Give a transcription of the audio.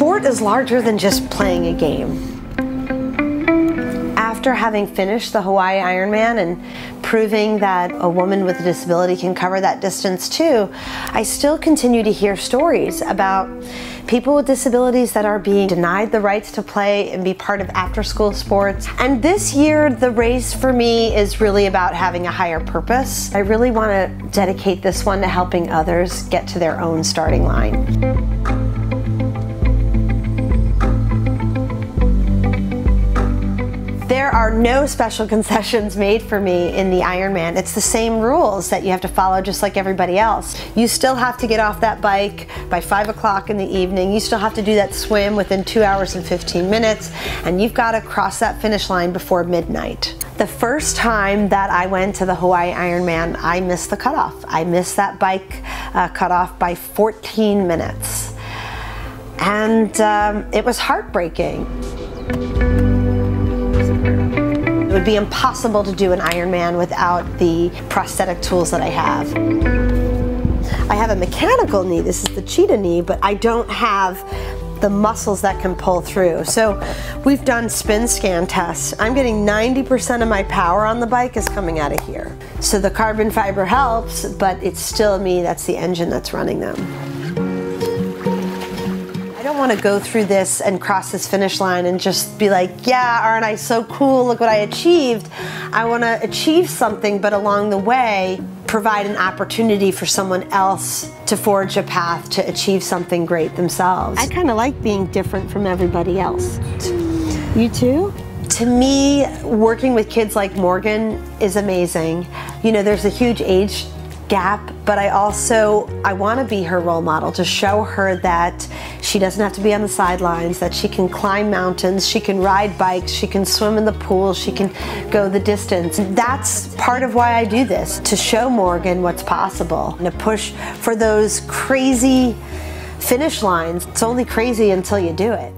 sport is larger than just playing a game. After having finished the Hawaii Ironman and proving that a woman with a disability can cover that distance too, I still continue to hear stories about people with disabilities that are being denied the rights to play and be part of after school sports. And this year, the race for me is really about having a higher purpose. I really want to dedicate this one to helping others get to their own starting line. Are no special concessions made for me in the Ironman. It's the same rules that you have to follow just like everybody else. You still have to get off that bike by 5 o'clock in the evening. You still have to do that swim within 2 hours and 15 minutes. And you've got to cross that finish line before midnight. The first time that I went to the Hawaii Ironman, I missed the cutoff. I missed that bike uh, cutoff by 14 minutes. And um, it was heartbreaking. Would be impossible to do an Ironman without the prosthetic tools that I have. I have a mechanical knee, this is the cheetah knee, but I don't have the muscles that can pull through. So we've done spin scan tests. I'm getting 90% of my power on the bike is coming out of here. So the carbon fiber helps, but it's still me, that's the engine that's running them want to go through this and cross this finish line and just be like, yeah, aren't I so cool? Look what I achieved. I want to achieve something, but along the way, provide an opportunity for someone else to forge a path to achieve something great themselves. I kind of like being different from everybody else. You too? To me, working with kids like Morgan is amazing. You know, there's a huge age gap, but I also I want to be her role model to show her that she doesn't have to be on the sidelines, that she can climb mountains, she can ride bikes, she can swim in the pool, she can go the distance. That's part of why I do this, to show Morgan what's possible and to push for those crazy finish lines. It's only crazy until you do it.